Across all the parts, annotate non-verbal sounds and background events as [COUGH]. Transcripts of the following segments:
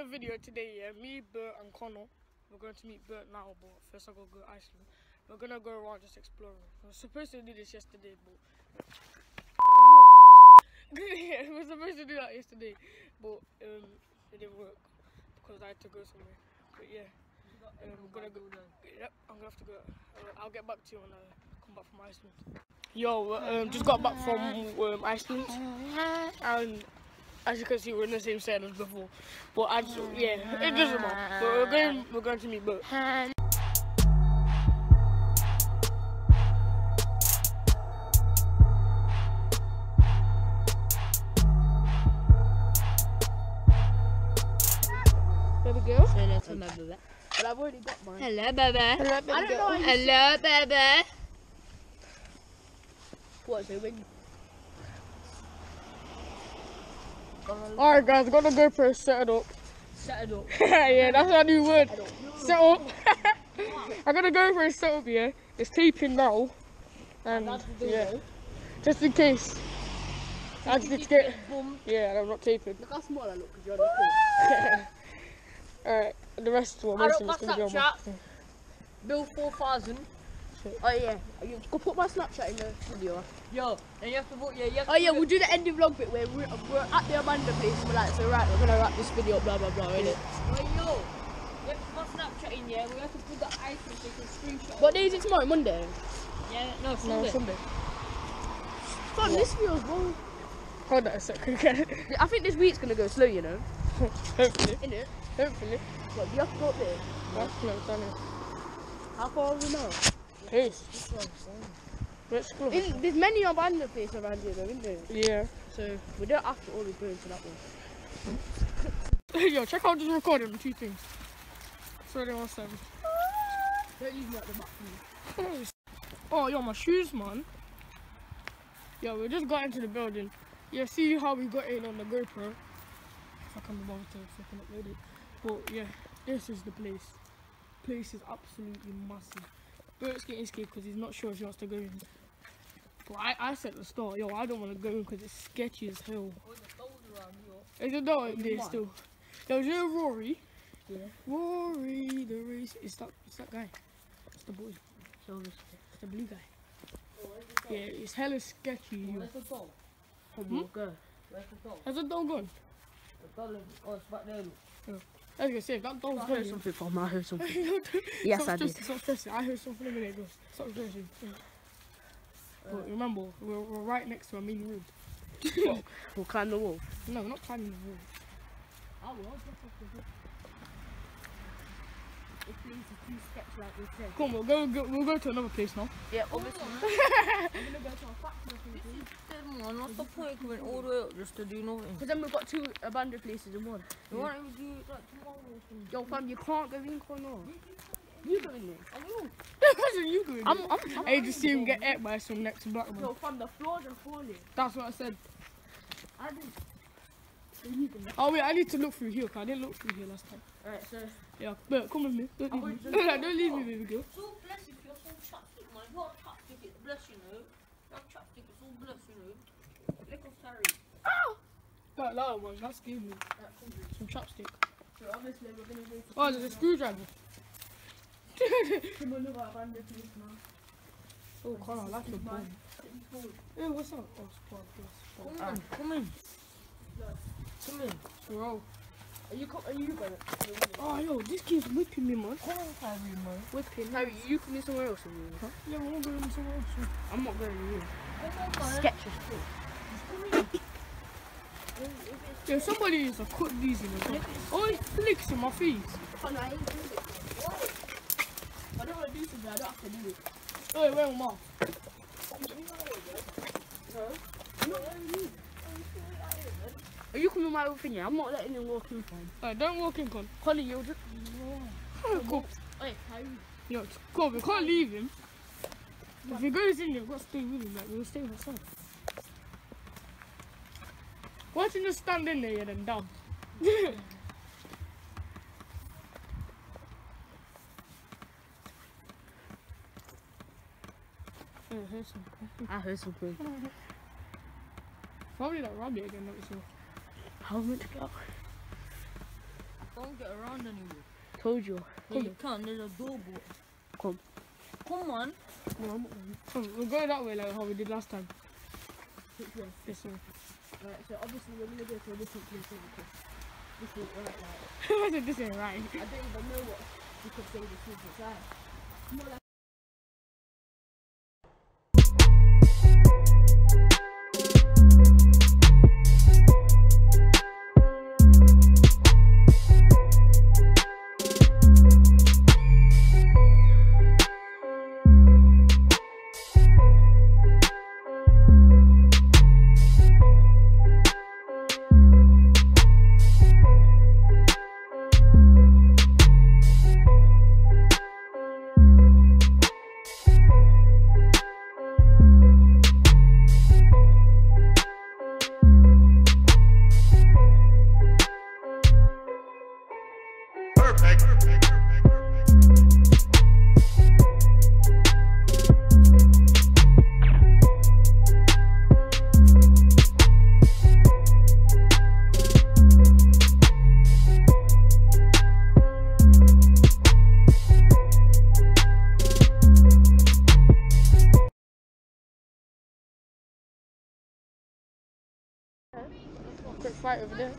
today, yeah, me, Bert, and Connor, we're going to meet Bert now, but first I gotta go to Iceland. We're gonna go around just exploring. Was supposed to do this yesterday, but [LAUGHS] yeah, we were supposed to do that yesterday, but um, it didn't work because I had to go somewhere. But yeah, um, we're gonna go. Yep, I'm gonna have to go. Uh, I'll get back to you when I come back from Iceland. Yo, um, just got back from um, Iceland, and as you can see, we're in the same set as before. But I just, yeah, it doesn't matter. But we're going, we're going to meet Bert. Baby girl. Hello, baby. But I've already got mine. Hello, baby. Hello, baby I don't know. Hello, baby. What, so Alright guys, I'm gonna go for a set it up. Set it up. [LAUGHS] yeah, that's our new word. Set up. [LAUGHS] I'm gonna go for a set up, yeah. It's taping now. And yeah. Just in case. I just need to get. Yeah, I'm not taping. Look how small I look because you're not [LAUGHS] Alright, the rest will I mention don't is gonna be on my. Bill 4000. Oh yeah, you go put my Snapchat in the video. Yo, and you have to vote. Yeah, you have Oh yeah, we'll do the ending vlog bit where we're, we're at the Amanda place. We're like, so right, we're gonna wrap this video up, blah blah blah, innit? Wait, yo, you have to put Snapchat in. Yeah, we have to put the icon so you can screenshot. What day is it tomorrow? Monday. Yeah, no, No, Sunday. Sunday. Fun, this video's long. Hold on a second. [LAUGHS] I think this week's gonna go slow, you know. Hopefully. Innit? Hopefully. But you have to go up there. That's no, done it. How far are we now? Peace. Let's go. In, there's many Amanda places around here though, isn't there? Yeah. So we don't have to always go into that one. [LAUGHS] Yo, check out this recording, two things. Sorry, one seven. Don't leave me at the back. [LAUGHS] Oh, yo, my shoes, man. Yo, we just got into the building. Yeah, see how we got in on the GoPro. If I can be bothered to fucking upload it. But yeah, this is the place. Place is absolutely massive. Bert's getting scared because he's not sure if he wants to go in. But I, I said at the start, yo, I don't want to go in because it's sketchy as hell. Is it not there still? You know Rory? Yeah. Rory, the race. It's that, it's that guy. It's the boy. So It's the blue guy. Oh, yeah, it's hella sketchy. Yo. Where's the dog? we'll. Hmm? Where's the dog? Has the dog gone? The dog. Oh, it's back there. look. Oh. I was gonna say, if that dog's I gone. heard something from I heard something. [LAUGHS] Yes, Yes, stop I did. stressing, Stop stressing. I heard something a minute ago. Stop stressing. But uh. remember, we're, we're right next to a main room. We'll climb the wall. No, we're not climbing the wall. I will. It seems too sketch like we said. Come on, we'll go, go, we'll go to another place now. Yeah, obviously. [LAUGHS] Dead man, what's the point of going all the way up just to do nothing? Because then we've got two abandoned places in one. You want to do like tomorrow or something? Yo, fam, you can't go in corner. You go in there. I will. Imagine you going. I'm, I'm, I'm I just see him get ate by some next black man. Yo, fam, the floors are falling. That's what I said. I didn't. Oh wait, I need to look through here. 'cause I didn't look through here last time. Alright, so. Yeah, but come with me. [LAUGHS] Don't leave me. Don't leave me, baby girl. So blessed if you're so chapstick, man. You're a chapstick, it's blessed, you know. You're a chapstick, it's all blessed, you know. Little sorry. Ah! That loud one, that's gave me some chopstick. So obviously we're gonna go to Oh, there's a screwdriver. some other abandoned oh, Connor, I like your bone. Hey, what's up? Oh, spot, Come spot. on, come in. Come in. Bro. Are you are you going? Oh, yo, this kid's whipping me, man. Come on, Kyrie, man. Whipping. Harry, you coming somewhere else? Or you? Yeah, we're going somewhere else. I'm not going with you. Come on, man. Sketch Yeah, somebody needs to cut these in the Oh, it flicks in my face. Oh, no, I ain't doing it. I don't want to do something. I don't have to do it. Hey, wait, mom. Are you coming my thing? Yeah, I'm not letting him walk in from. Alright, don't walk in, Con. Connie, you're just. Oh, go. Hey, Harry. Yo, go, we can't leave him. If he goes in, we've got to stay with him. Like, we'll stay with ourselves. Why don't you just stand in there, yeah, then down? [LAUGHS] I heard something. I heard something. Probably that rabbit again, not sure. How much go? Don't get around anymore. Told you. Yeah, you can. There's a door. Come. Come on. Not going. Come, we'll go that way like how we did last time. Which way? This way. Right, so obviously we're gonna go to a different place because this is right like [LAUGHS] I said this ain't right. I don't even know what you could say this is inside. More like Quick fight over there.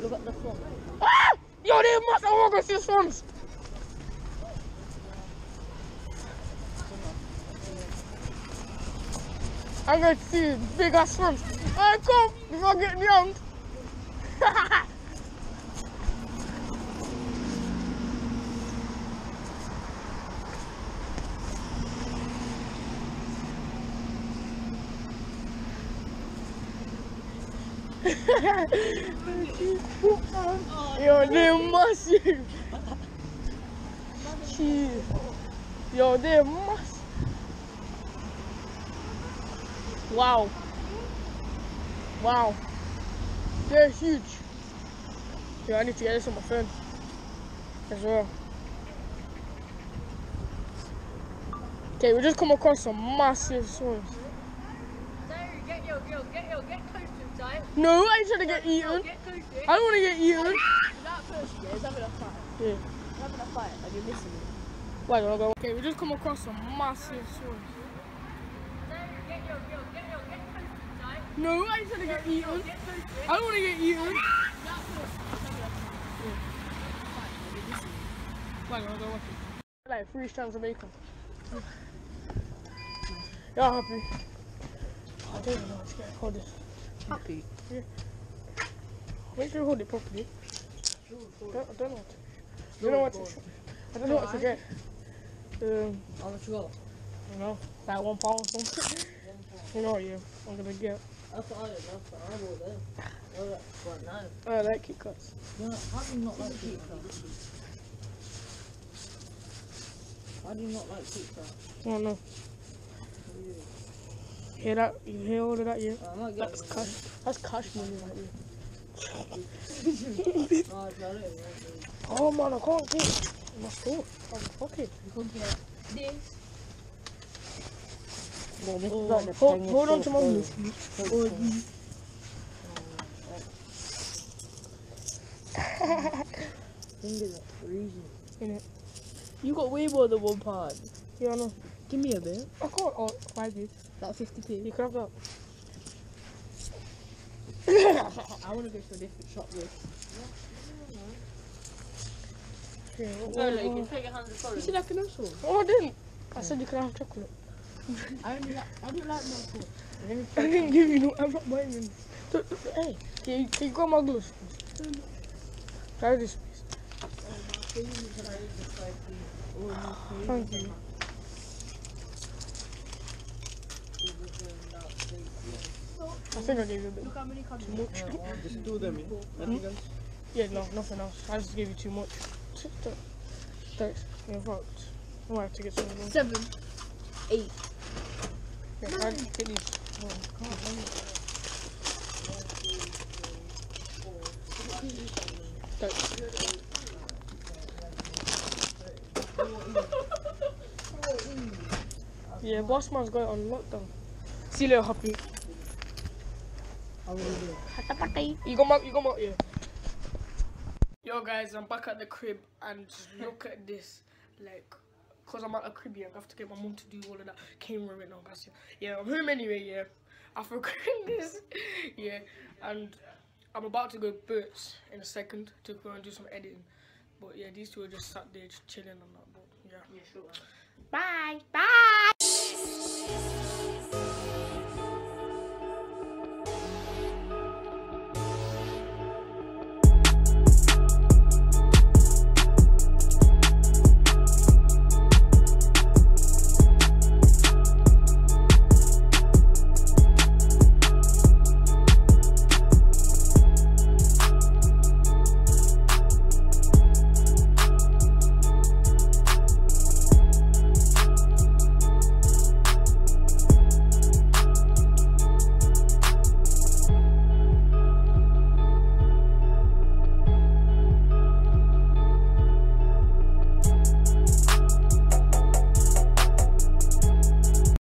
look at the front. Ah! Yo, they must have walked see swans. I'm going to see big ass swans. Hey, come before I get [LAUGHS] Yo, they massive. Jeez. Yo, they massive. Wow. Wow. They're huge. Yo, I need to get this on my phone as well. Okay, we just come across some massive swans. Get yo, yo, get yo, get close to him, Ty. No, I trying to get eaten. Get close. I don't want to get eaten. That first yeah, is having a fight. Yeah. He's having a fight and you're missing it. Why don't I go? Okay, we just come across some massive. Get get get to. No, I to get eaten. Get close to him. I don't want to get eaten. That first he's having a fight and you're missing it. Why don't I go watch it? Like three strands of bacon. Y'all happy? I don't know how to get hold this. Happy. Make sure you hold it properly. I don't, I don't know what to. I don't know what to. I don't know what to get. Um, How much you got? you know, like one pound or something. [LAUGHS] You know what you? I'm gonna get. That's what I that's what I bought there. Oh, that's what now. I like Kit Kats. Yeah, how do you not like pizza? How do you not like pizza? I don't know. Hear that? You hear all of that? Yeah. I That's cash. That's cash money right there. Oh, I don't know. Oh man, I can't get it. My store. I'm fucking. You can get this. Oh, hold, hold on to my move. Fingers are freezing. You got way more than one pound. Yeah, I know. Give me a bit. I can't. Oh, five you. Like 50p. You can have that. I want to go to a different shop with. Yeah, No, like, you oh, can take your hands and follow. You see that can also? oh, I didn't. I said you can have chocolate. [LAUGHS] I only like, I don't like milk. I didn't give you no. I'm not buying them. Don't- don't- Hey, can you, can you grab my gloves? please? Try this, please. Oh, Thank you. I think I gave you a bit Look how many comes too much. Just two of them, yeah? Nothing else? Yeah, no, nothing else. I just gave you too much. Thanks. In fact, I might have to get some of them. Seven. Eight. Yeah, I get these. Oh, Thanks. Yeah, boss man's got it on lockdown. See you later, happy. I. You got my, you got my, yeah. Yo, guys, I'm back at the crib and look at this. Like, because I'm at a crib, yeah, I have to get my mum to do all of that camera and all that. stuff. Yeah, I'm home anyway, yeah. I [LAUGHS] forgot this. Yeah, and I'm about to go boots in a second to go and do some editing. But yeah, these two are just sat there just chilling and that. But yeah. Yeah, sure. Bye. Bye.